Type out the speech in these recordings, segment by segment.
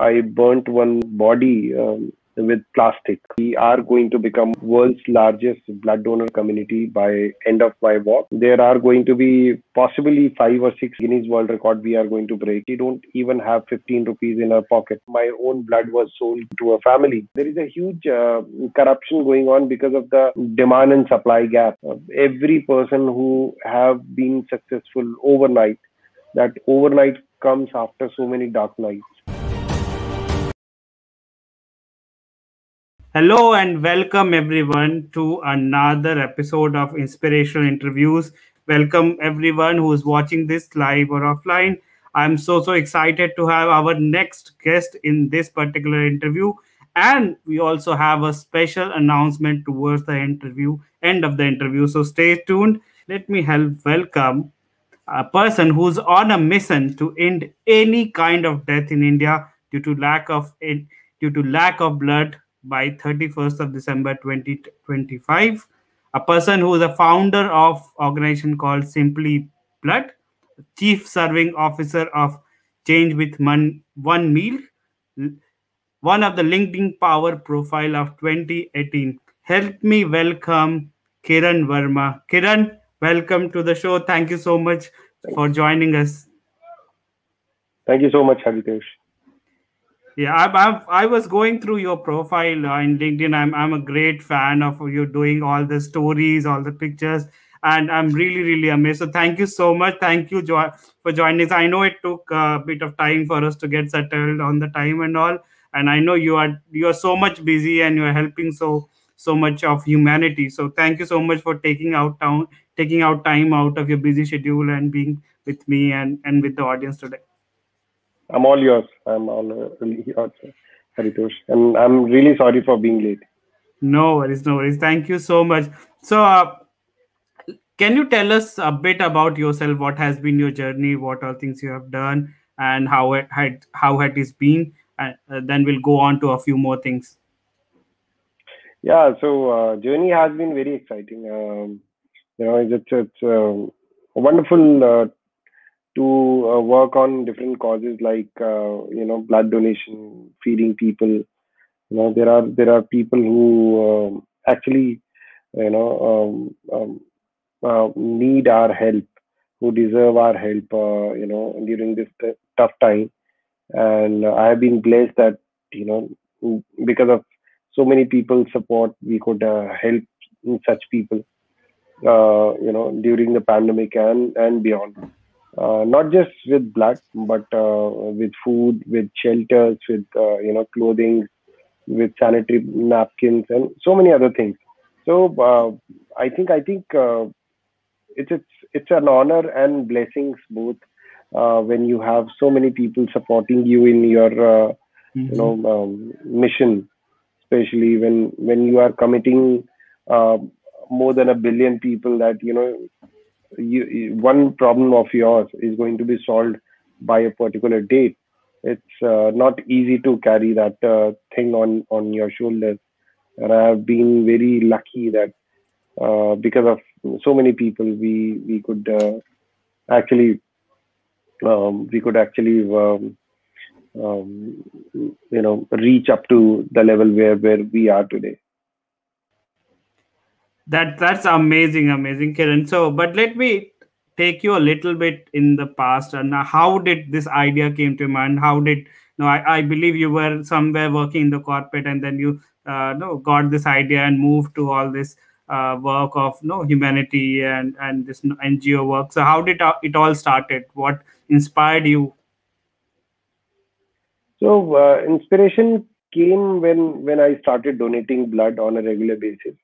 I burnt one body um, with plastic. We are going to become world's largest blood donor community by end of my walk. There are going to be possibly five or six Guinness World Record we are going to break. We don't even have 15 rupees in our pocket. My own blood was sold to a family. There is a huge uh, corruption going on because of the demand and supply gap. Uh, every person who have been successful overnight, that overnight comes after so many dark nights. Hello and welcome everyone to another episode of Inspirational Interviews. Welcome everyone who is watching this live or offline. I'm so so excited to have our next guest in this particular interview and we also have a special announcement towards the interview end of the interview so stay tuned let me help welcome a person who's on a mission to end any kind of death in india due to lack of due to lack of blood by 31st of December 2025. A person who is a founder of organization called Simply Blood, chief serving officer of Change with One Meal, one of the LinkedIn Power Profile of 2018. Help me welcome Kiran Verma. Kiran, welcome to the show. Thank you so much Thank for joining us. Thank you so much, Haritosh. Yeah, I, I, was going through your profile in LinkedIn. I'm, I'm a great fan of you doing all the stories, all the pictures, and I'm really, really amazed. So thank you so much. Thank you jo- for joining us. I know it took a bit of time for us to get settled on the time and all, and I know you are you are so much busy and you are helping so so much of humanity. So thank you so much for taking out time taking out time out of your busy schedule and being with me and and with the audience today. I'm all yours. I'm all uh, yours, Haritosh. And I'm really sorry for being late. No worries, no worries. Thank you so much. So, uh, can you tell us a bit about yourself? What has been your journey? What are things you have done, and how it had how had it been? And uh, then we'll go on to a few more things. Yeah. So, uh, journey has been very exciting. Um, you know, it's it's uh, a wonderful uh, to uh, work on different causes like uh, you know blood donation, feeding people. You know there are there are people who um, actually you know um, um, uh, need our help, who deserve our help. Uh, you know during this t- tough time, and I have been blessed that you know because of so many people support, we could uh, help such people. You know during the pandemic and and beyond uh, not just with blood, but uh, with food, with shelters, with uh, you know clothing, with sanitary napkins, and so many other things. So uh, I think I think uh, it's it's it's an honor and blessings both uh, when you have so many people supporting you in your mm-hmm. you know um, mission, especially when when you are committing more than a billion people that you know you, one problem of yours is going to be solved by a particular date. It's uh, not easy to carry that uh, thing on on your shoulders. And i have been very lucky that uh, because of so many people we we could uh, actually um, we could actually um, um, you know reach up to the level where where we are today that that's amazing amazing kiran. So but let me take you a little bit in the past. And how did this idea came to mind? How did no I, I believe you were somewhere working in the corporate and then you uh, no got this idea and moved to all this uh, work of no humanity and and this ngo work. So how did it all started? What inspired you? So uh, inspiration came when when i started donating blood on a regular basis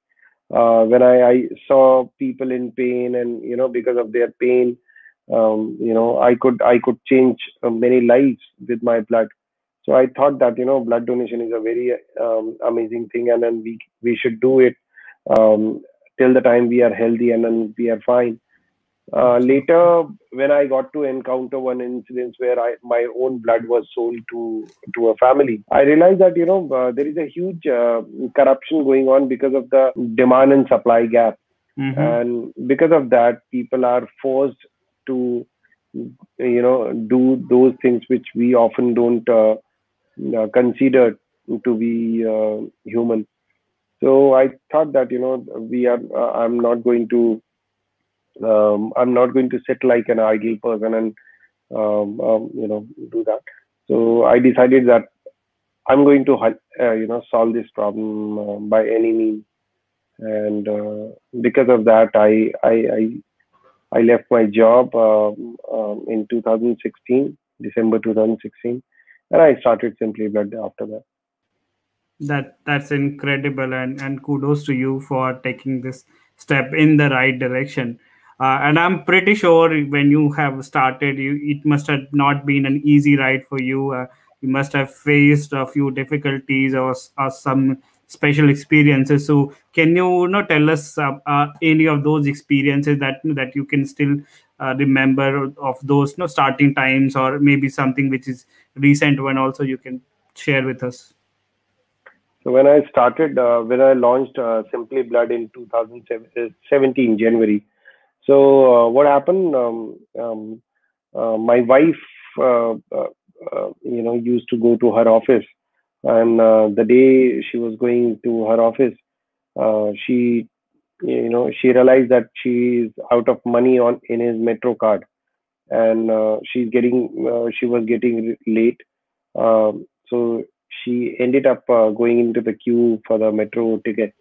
uh, when I, I saw people in pain and you know because of their pain um, you know i could i could change uh, many lives with my blood. So i thought that you know blood donation is a very um, amazing thing and then we we should do it um, till the time we are healthy and then we are fine uh, later, when I got to encounter one incident where I, my own blood was sold to to a family, I realized that you know uh, there is a huge uh, corruption going on because of the demand and supply gap, mm-hmm. and because of that, people are forced to you know do those things which we often don't uh, uh, to be uh, human. So I thought that you know we are. Uh, I'm not going to. Um, I'm not going to sit like an ideal person and um, um, you know do that. So I decided that I'm going to uh, you know solve this problem uh, by any means, and uh, because of that, I I I, I left my job um, um, in 2016, December 2016, and I started Simply Blood after that. That that's incredible, and and kudos to you for taking this step in the right direction. Uh, and I'm pretty sure when you have started, you it must have not been an easy ride for you. Uh, you must have faced a few difficulties or, or some special experiences. So, can you, you know, tell us uh, uh, any of those experiences that that you can still uh, remember of those you know, starting times, or maybe something which is recent one also you can share with us? So when I started, uh, when I launched Simply Blood in 2017 January, so uh, what happened? Um, um, uh, my wife, uh, uh, you know, used to go to her office, and the day she was going to her office, she, you know, she realized that she's out of money on in his metro card, and she's getting, she was getting late. Um, so she ended up uh, going into the queue for the metro ticket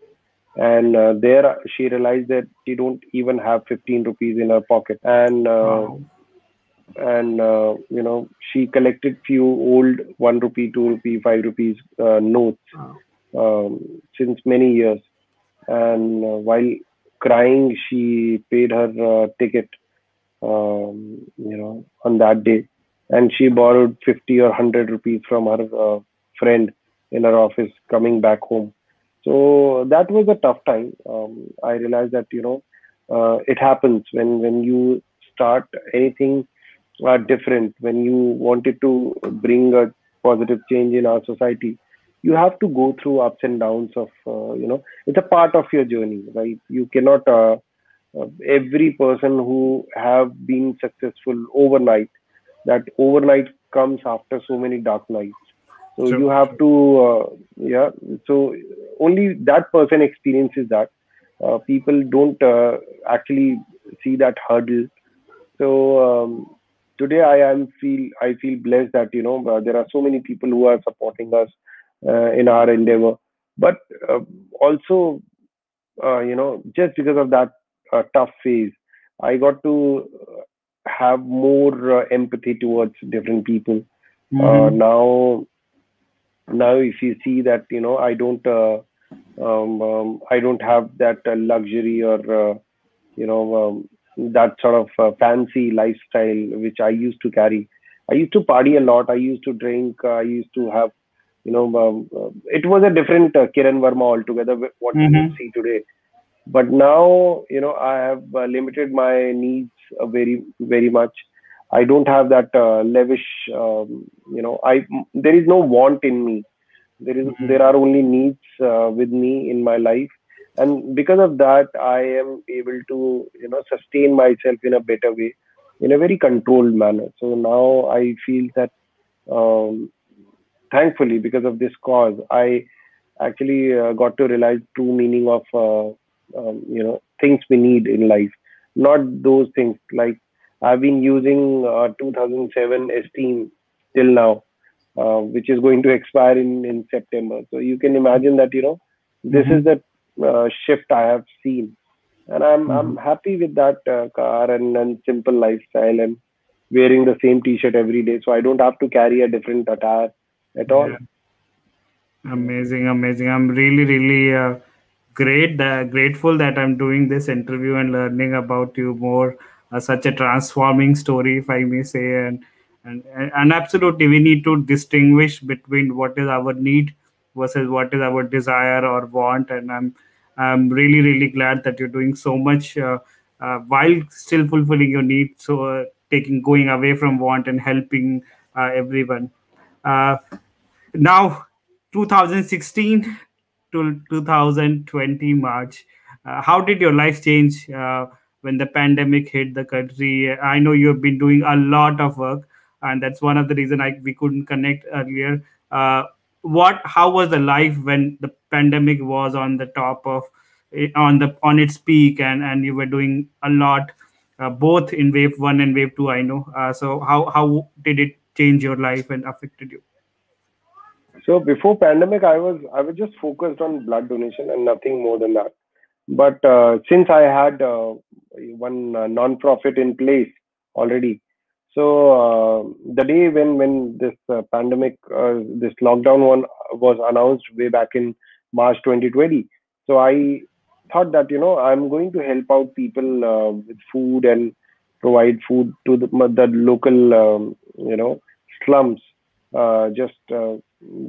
and uh, there she realized that she don't even have 15 rupees in her pocket and uh, wow. and uh, you know she collected few old 1 rupee 2 rupee 5 rupees uh, notes wow. um, since many years and uh, while crying she paid her uh, ticket um, you know on that day and she borrowed 50 or 100 rupees from her friend in her office coming back home so that was a tough time. Um, I realized that you know uh, it happens when when you start anything uh, different, when you wanted to bring a positive change in our society, you have to go through ups and downs of uh, you know it's a part of your journey, right? You cannot. Uh, uh, every person who have been successful overnight, that overnight comes after so many dark nights so sure. you have to uh, yeah so only that person experiences that. Uh, people don't uh, actually see that hurdle. So um, today i am feel i feel blessed that you know uh, there are so many people who are supporting us uh, in our endeavor. But uh, also you know just because of that tough phase i got to have more empathy towards different people. Mm-hmm. now now if you see that you know i don't uh, um, um, i don't have that uh, luxury or uh, you know um, that sort of uh, fancy lifestyle which i used to carry. I used to party a lot. I used to drink. I used to have you know um, uh, it was a different uh, kiran verma altogether what mm-hmm. you see today. But now you know i have limited my needs very very much I don't have that uh, lavish, um, you know, I there is no want in me. There is, mm-hmm. there are only needs uh, with me in my life, and because of that, I am able to, you know, sustain myself in a better way, in a very controlled manner. So now I feel that, um, thankfully, because of this cause, I actually uh, got to realize true meaning of, uh, um, you know, things we need in life, not those things like I've been using uh, 2007 Esteem till now, uh, which is going to expire in, in September. So you can imagine that, you know, this mm-hmm. is the uh, shift I have seen. And I'm, mm-hmm. I'm happy with that uh, car and, and simple lifestyle and wearing the same t-shirt every day. So I don't have to carry a different attire at all. Yeah. Amazing, amazing. I'm really, really uh, great, that, grateful that I'm doing this interview and learning about you more uh, such a transforming story, if I may say. And, and and absolutely, we need to distinguish between what is our need versus what is our desire or want. And I'm I'm really really glad that you're doing so much uh, uh, while still fulfilling your need. So uh, taking going away from want and helping uh, everyone. Uh, now, 2016 to 2020 March. how did your life change? When the pandemic hit the country. I know you have been doing a lot of work, and that's one of the reason I we couldn't connect earlier. Uh, what? How was the life when the pandemic was on the top of on the on its peak, and and you were doing a lot, uh, both in wave one and wave two. I know. Uh, so how how did it change your life and affected you? So before pandemic, I was I was just focused on blood donation and nothing more than that. But uh, since I had uh, one uh, non-profit in place already, so uh, the day when when this pandemic, this lockdown one was announced way back in March 2020, so I thought that you know I'm going to help out people with food and provide food to the, the local um, you know slums uh, just uh,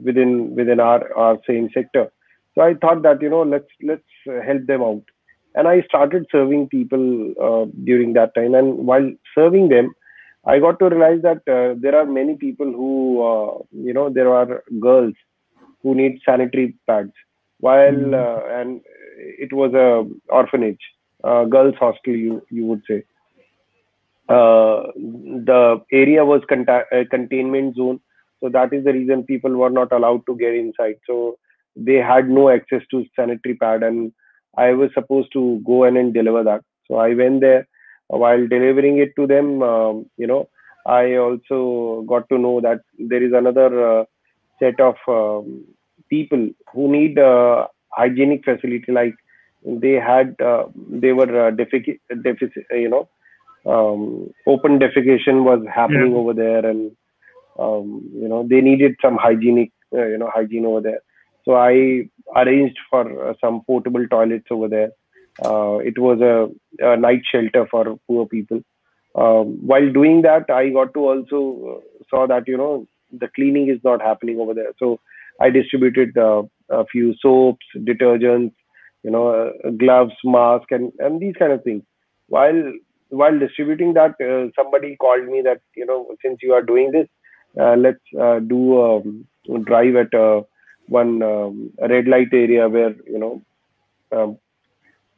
within within our our same sector. So I thought that you know let's let's help them out, and I started serving people uh, during that time. And while serving them, I got to realize that uh, there are many people who uh, you know there are girls who need sanitary pads, while Mhm. uh, and it was a orphanage, girls hostel you you would say. Uh, the area was conta- uh, containment zone so that is the reason people were not allowed to get inside. So they had no access to sanitary pad, and I was supposed to go in and deliver that. So I went there. While delivering it to them, um, you know, I also got to know that there is another uh, set of um, people who need uh, hygienic facility. Like they had, uh, they were uh, defic- deficit, you know, um, open defecation was Yeah. happening over there, and um, you know they needed some hygienic uh, you know hygiene over there so i arranged for uh, some portable toilets over there. Uh, it was a, a night shelter for poor people. Um, while doing that i got to also uh, saw that you know the cleaning is not happening over there. So i distributed uh, a few soaps detergents you know uh, gloves mask and and these kind of things. While while distributing that somebody called me that you know since you are doing this let's do a drive at uh, one um, red light area where you know um,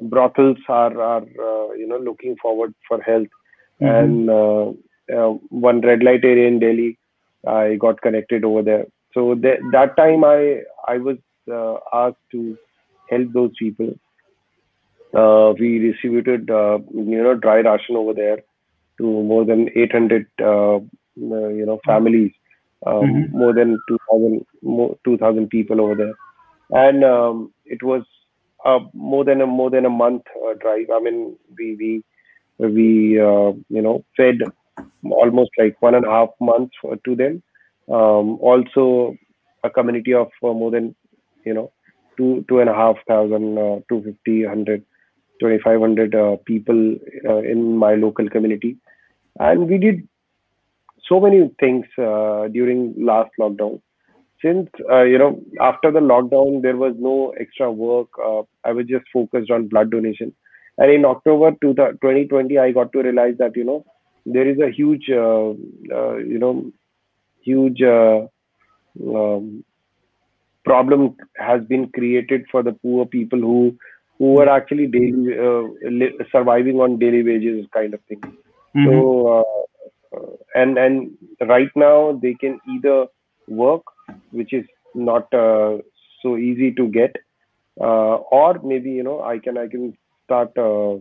brothels are are uh, you know looking forward for health. Mhm. and uh, uh, one red light area in delhi i got connected over there. So th- that time i i was uh, asked to help those people. Uh, we distributed uh, you know dry ration over there to more than 800 uh, uh, you know families um, Mhm. more than 2000 more, 2000 people over there. And um, it was uh, more than a more than a month uh, drive. I mean we we we uh, you know fed almost like one and a half months for, to them. Um, also a community of uh, more than you know two two and a half thousand uh, 250 100 2500 uh, people uh, in my local community. And we did so many things uh, during last lockdown. Since uh, you know after the lockdown there was no extra work uh, i was just focused on blood donation. And in october 2020 i got to realize that you know there is a huge uh, uh, you know huge uh, um, problem has been created for the poor people who who were actually daily uh, li- surviving on daily wages kind of thing. So Mhm. uh, uh, and and right now they can either work which is not uh, so easy to get uh, or maybe you know i can i can start uh,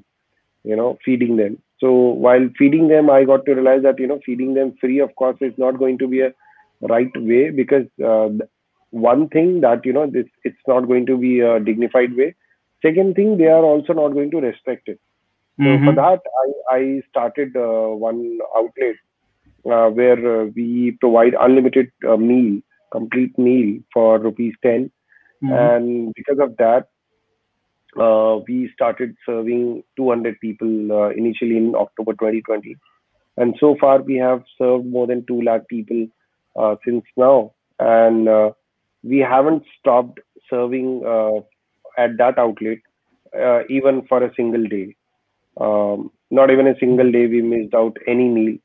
you know feeding them. So while feeding them i got to realize that you know feeding them free of course is not going to be a right way because uh, one thing that you know this it's not going to be a dignified way. Second thing they are also not going to respect it. So for Mhm. that i i started uh, one outlet uh, where uh, we provide unlimited uh, meal complete meal for rupees 10 Mhm. and because of that uh, we started serving 200 people uh, initially in October 2020, and so far we have served more than 2 lakh people uh, since now, and uh, we haven't stopped serving uh, at that outlet uh, even for a single day. Um, not even a single day we missed out any meal,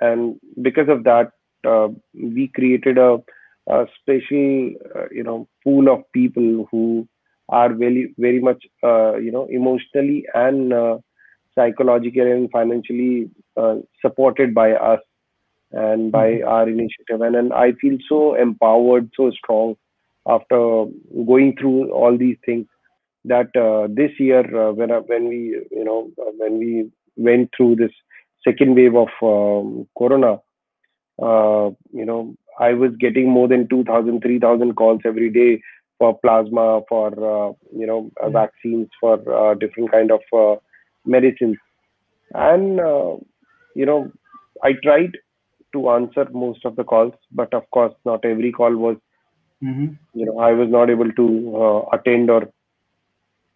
and because of that, uh, we created a, a special, uh, you know, pool of people who are very, very much, uh, you know, emotionally and uh, psychologically and financially uh, supported by us and by Mhm. our initiative. And, and I feel so empowered, so strong after going through all these things that uh, this year uh, when I- when we you know uh, when we went through this second wave of um, corona uh, you know i was getting more than 2000, 3000 calls every day for plasma for uh, you know uh, Yeah. vaccines for uh, different kind of uh, medicines and uh, you know i tried to answer most of the calls but of course not every call was Mhm. you know i was not able to uh, attend or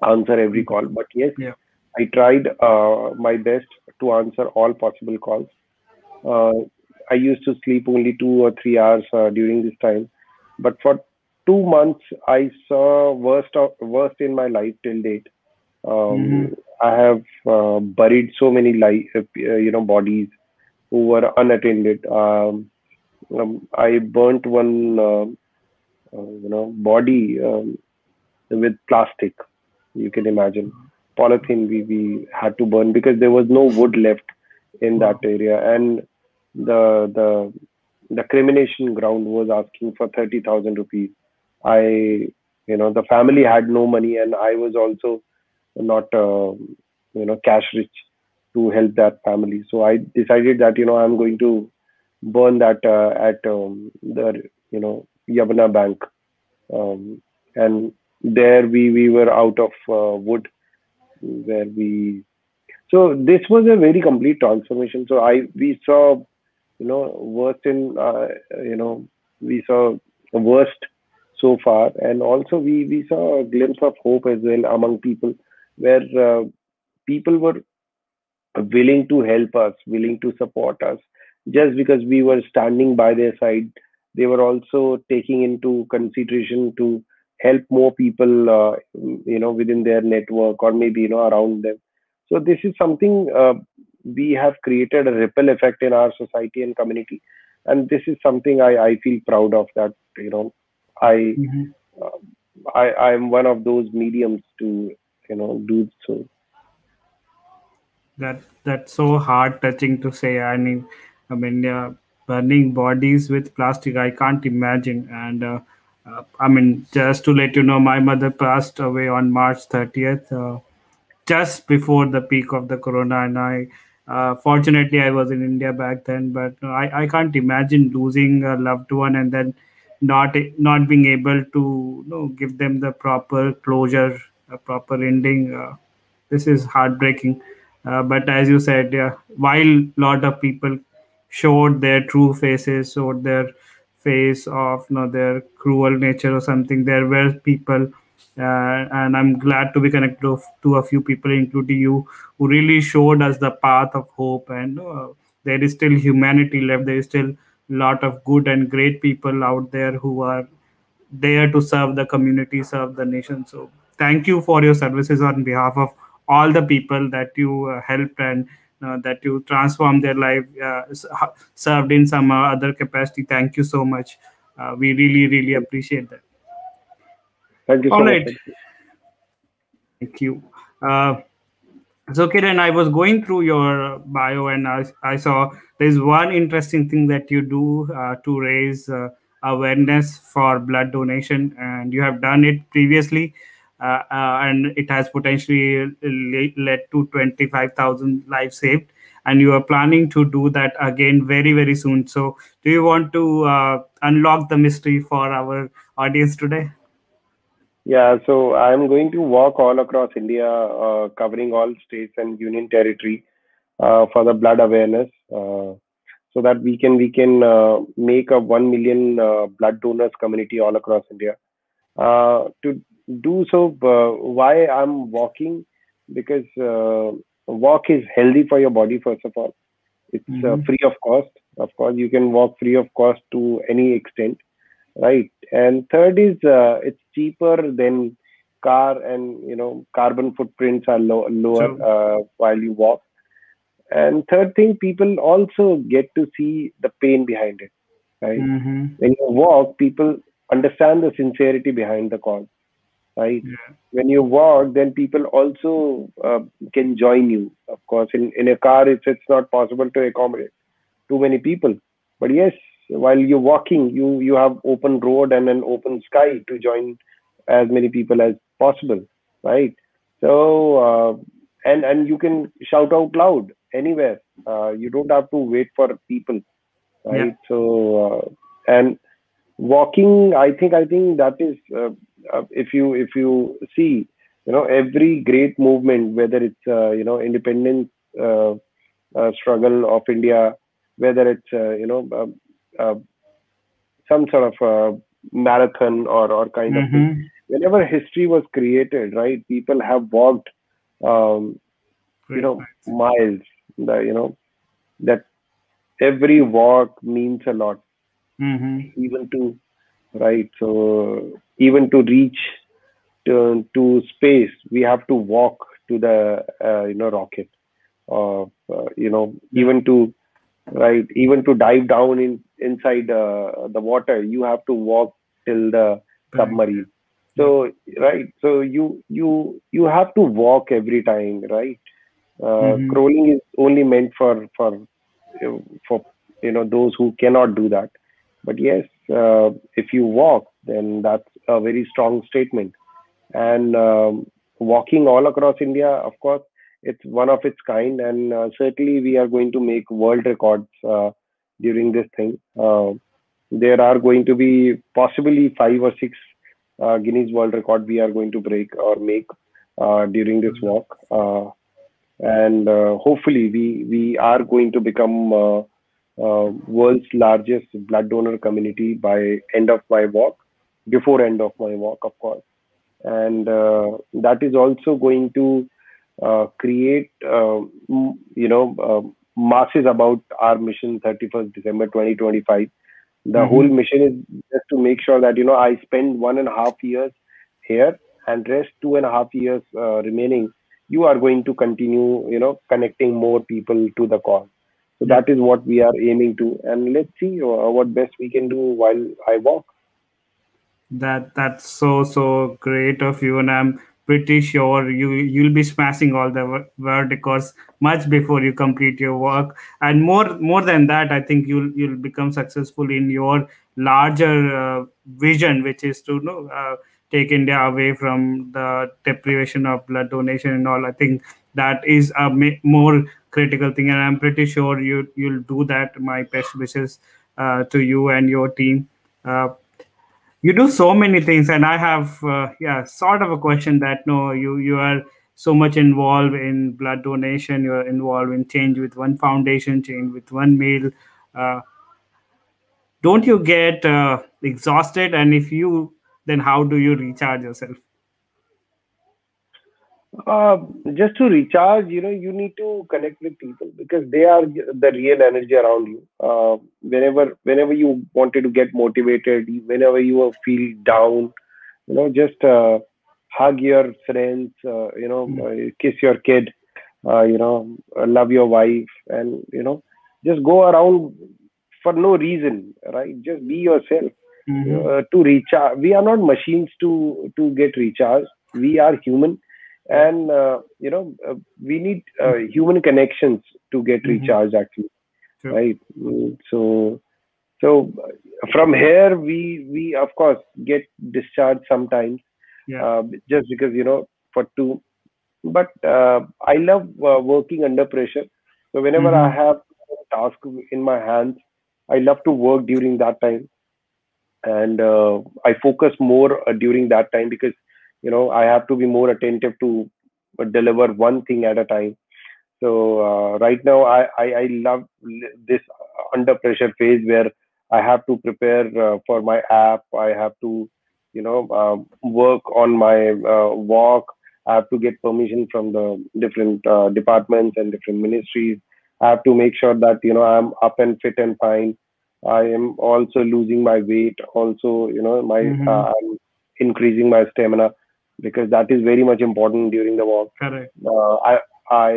answer every call. But yes, Yeah. I tried uh, my best to answer all possible calls. Uh, I used to sleep only two or three hours uh, during this time, but for two months I saw worst of worst in my life till date. Um, I have uh, buried so many life, uh, you know, bodies who were unattended. Um, um, I burnt one, uh, you know, body um, with plastic you can imagine polythene we, we had to burn because there was no wood left in that area. And the the the cremation ground was asking for 30000 rupees. I you know the family had no money and i was also not uh, you know cash rich to help that family. So i decided that you know i'm going to burn that uh, at um, the you know Yamuna bank. Um, and there we we were out of uh, wood where we so this was a very complete transformation so i we saw you know worst in uh, you know we saw the worst so far and also we we saw a glimpse of hope as well among people where uh, people were willing to help us, willing to support us, just because we were standing by their side. They were also taking into consideration to help more people, uh, you know, within their network or maybe you know around them. So this is something uh, we have created a ripple effect in our society and community, and this is something I, I feel proud of. That you know, I Mhm. uh, I I am one of those mediums to you know do so. That that's so heart touching to say. I mean, I mean, uh, burning bodies with plastic. I can't imagine. And uh, I mean, just to let you know, my mother passed away on March thirtieth, uh, just before the peak of the corona. And I, uh, fortunately, I was in India back then. But I I can't imagine losing a loved one and then not not being able to you know, give them the proper closure, a proper ending. Uh, this is heartbreaking uh, but as you said yeah, while a lot of people showed their true faces showed their face of you know, their cruel nature or something. There were people uh, and i'm glad to be connected to, a few people including you who really showed us the path of hope. And uh, there is still humanity left. There is still a lot of good and great people out there who are there to serve the community, serve the nation. So thank you for your services on behalf of all the people that you uh, helped and that you transformed their life, uh, served in some uh, other capacity. Thank you so much. Uh, we really, really appreciate that. Thank you All so much. Thank you. Uh, so, Kiran, I was going through your bio and I, I saw there's one interesting thing that you do uh, to raise uh, awareness for blood donation, and you have done it previously, uh, uh, and it has potentially led to 25,000 lives saved. And you are planning to do that again very, very soon. So, do you want to uh, unlock the mystery for our audience today? Yeah, so I'm going to walk all across India, uh, covering all states and union territory uh, for the blood awareness, uh, so that we can we can uh, make a one million blood donors community all across India. Uh, to do so, uh, why I'm walking? Because uh, walk is healthy for your body. First of all, it's uh, hmm free of cost. Of course, you can walk free of cost to any extent right and third is uh, it's cheaper than car and you know carbon footprints are low, lower So, uh, while you walk and third thing people also get to see the pain behind it right hmm when you walk people understand the sincerity behind the cause right? Yeah. when you walk then people also uh, can join you. Of course in, in a car it's it's not possible to accommodate too many people. But yes while you're walking you you have open road and an open sky to join as many people as possible right? So uh, and and you can shout out loud anywhere. Uh, you don't have to wait for people yeah. Right so uh, and walking i think i think that is uh, uh, if you if you see you know every great movement whether it's uh, you know independence uh, uh, struggle of india whether it's uh, you know uh, uh, some sort of uh, marathon or or kind of thing. Mm-hmm. whenever history was created right people have walked um, you know miles the, you know that every walk means a lot mm-hmm. even to right so even to reach to, to space we have to walk to the uh, you know rocket or uh, you know even to right even to dive down in inside uh, the water you have to walk till the submarine. So right so you you you have to walk every time right? Uh, mm-hmm. crawling is only meant for for for you know those who cannot do that but yes uh, if you walk then that's a very strong statement. And um, walking all across india of course it's one of its kind. And uh, certainly we are going to make world records uh, during this thing. Uh, there are going to be possibly five or six uh, guinness world record we are going to break or make uh, during this walk. And hopefully we we are going to become world's largest blood donor community by end of my walk before end of my walk of course. And uh, that is also going to uh, create uh, m- you know uh, masses about our mission 31st december 2025 the whole mm-hmm. mission is just to make sure that you know i spend one and a half years here and rest two and a half years uh, remaining. You are going to continue you know connecting more people to the cause so that is what we are aiming to and let's see uh, what best we can do while i walk That that's so so great of you, and I'm pretty sure you you'll be smashing all the ver- verticals much before you complete your work. And more more than that, I think you'll you'll become successful in your larger uh, vision, which is to you know uh, take India away from the deprivation of blood donation and all. I think that is a more critical thing, and I'm pretty sure you you'll do that. My best wishes uh, to you and your team. Uh, you do so many things and i have uh, yeah sort of a question that no you you are so much involved in blood donation you are involved in change with one foundation change with one meal uh, don't you get uh, exhausted and if you then how do you recharge yourself Uh, just to recharge, you know, you need to connect with people because they are the real energy around you. Uh, whenever, whenever you wanted to get motivated, whenever you feel down, you know, just uh, hug your friends, uh, you know, Mm, uh, kiss your kid, uh, you know, love your wife, and you know, just go around for no reason, right? Just be yourself mhm, uh, to recharge. We are not machines to to get recharged. We are human and uh, you know uh, we need uh, human connections to get mhm, recharged actually. True. Right? Mm, so so from here we we of course get discharged sometimes yeah. uh, just because you know for two but uh, i love uh, working under pressure. So whenever i mhm, have a task in my hands i love to work during that time. And uh, I focus more uh, during that time because you know I have to be more attentive to uh, deliver one thing at a time. So uh, right now I, I I love this under pressure phase where I have to prepare uh, for my app. I have to you know um, work on my uh, walk. I have to get permission from the different uh, departments and different ministries. I have to make sure that you know I'm up and fit and fine I am also losing my weight. Also, you know, my mhm, uh, I'm increasing my stamina because that is very much important during the walk. correct Uh, I I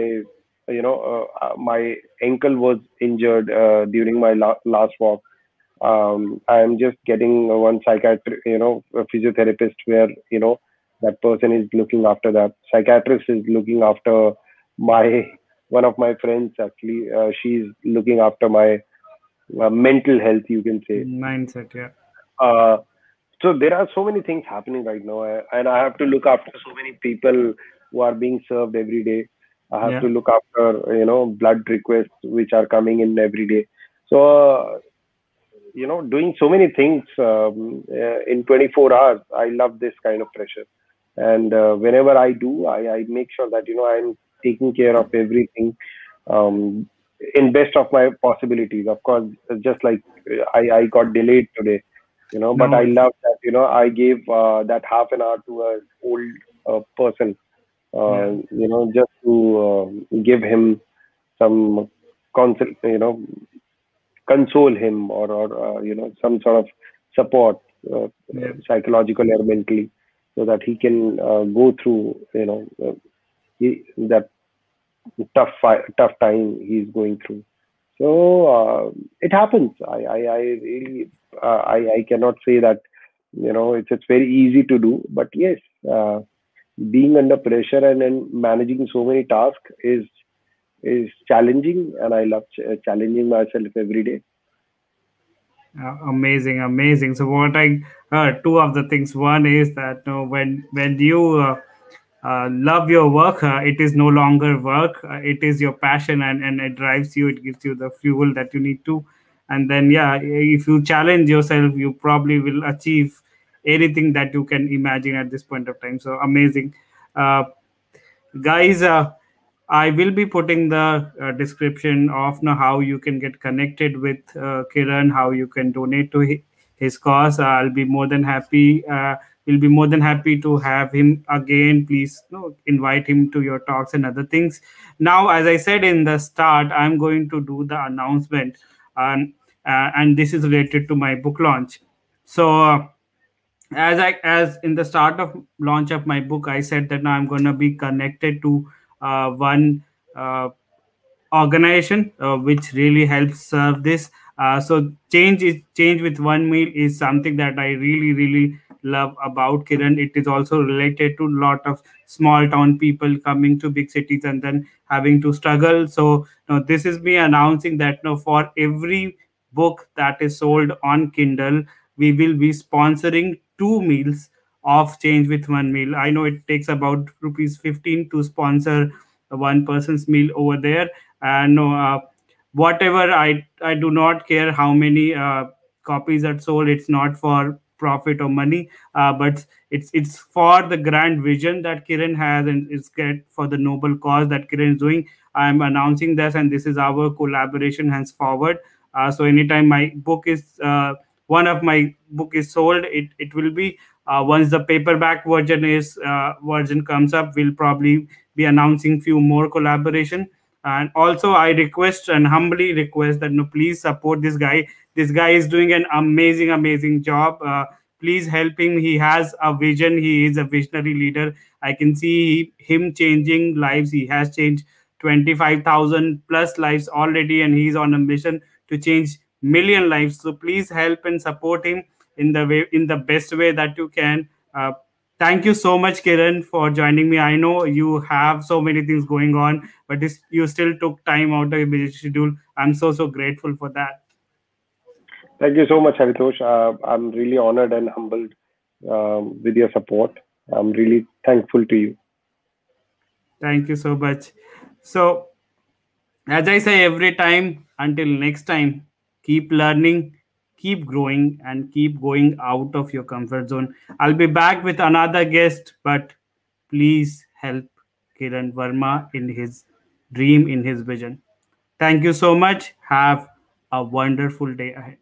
you know uh, uh, my ankle was injured uh, during my la- last walk. Um, I am just getting one psychiatrist, you know, a physiotherapist where you know that person is looking after that. Psychiatrist is looking after my one of my friends actually. Uh, she's looking after my uh, mental health, you can say. Mindset, yeah. So there are so many things happening right now, uh, and I have to look after so many people who are being served every day. I have Yeah. to look after you know blood requests which are coming in every day. So uh, you know, doing so many things um, uh, in 24 hours. I love this kind of pressure, and uh, whenever I do, I, I make sure that you know I'm taking care of everything um, in best of my possibilities. Of course, just like I, I got delayed today, you know, but I love that you know I gave uh, that half an hour to an old uh, person, uh, Yeah. you know, just to uh, give him some consult, you know, console him or or uh, you know some sort of support, uh, Yeah. psychological or mentally, so that he can uh, go through you know uh, he, that tough fi- tough time he's going through. So uh, it happens. I I, I really uh, I I cannot say that you know it's it's very easy to do, but yes, uh, being under pressure and then managing so many tasks is is challenging, and I love ch- challenging myself every day. Uh, amazing, amazing. So what I heard, two of the things. One is that you know, when when you uh, uh, love your work, uh, it is no longer work. Uh, it is your passion, and and it drives you. It gives you the fuel that you need to. And then yeah, if you challenge yourself, you probably will achieve anything that you can imagine at this point of time. So amazing. Uh, guys uh, i will be putting the uh, description of now how you can get connected with uh, kiran how you can donate to hi- his cause Uh, i'll be more than happy uh, we'll be more than happy to have him again please you know, invite him to your talks and other things now as i said in the start i'm going to do the announcement and and this is related to my book launch. So uh, as i as in the start of launch of my book i said that now i'm going to be connected to uh, one uh, organization uh, which really helps serve this. Uh, so change is change with one meal is something that i really really love about kiran. It is also related to a lot of small town people coming to big cities and then having to struggle. So now this is me announcing that now for every book that is sold on kindle we will be sponsoring two meals of change with one meal. I know it takes about rupees 15 to sponsor one person's meal over there. And uh, whatever i i do not care how many uh, copies are sold it's not for profit or money uh, but it's it's for the grand vision that kiran has and it's get for the noble cause that kiran is doing. I'm announcing this and this is our collaboration henceforward uh, so anytime my book is uh, one of my book is sold it it will be uh, once the paperback version is uh, version comes up we'll probably be announcing few more collaboration. And also i request and humbly request that no please support this guy. This guy is doing an amazing amazing job. Uh, please help him. He has a vision. He is a visionary leader. I can see him changing lives. He has changed 25000 plus lives already and he's on a mission to change million lives so please help and support him in the way in the best way that you can uh, thank you so much kiran for joining me i know you have so many things going on but this, you still took time out of your busy schedule i'm so so grateful for that Thank you so much, Haritosh. Uh, I'm really honored and humbled um, with your support. I'm really thankful to you. thank you so much so as i say every time until next time keep learning keep growing and keep going out of your comfort zone. I'll be back with another guest but please help kiran verma in his dream in his vision. Thank you so much. Have a wonderful day ahead